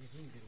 You're doing good.